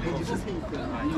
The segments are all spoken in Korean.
렌즈 쓰세요. 아니,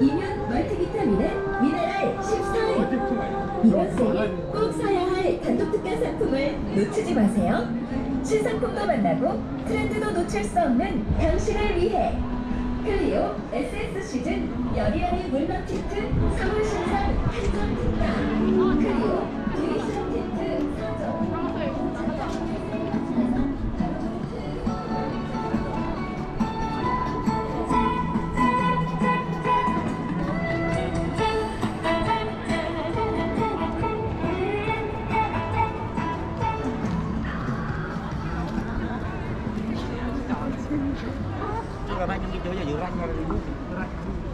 이면 멀티비타민의 미네랄 14일 이번 생에 꼭 사야 할 단독 특가 상품을 놓치지 마세요 신상품도 만나고 트렌드도 놓칠 수 없는 당신을 위해 클리오. SS 시즌 여리여리 물맛 틴트 서울 신상 한점 틴트 그리고 두리션 틴트 4점 ranh, cái chỗ giờ dự ranh, ranh.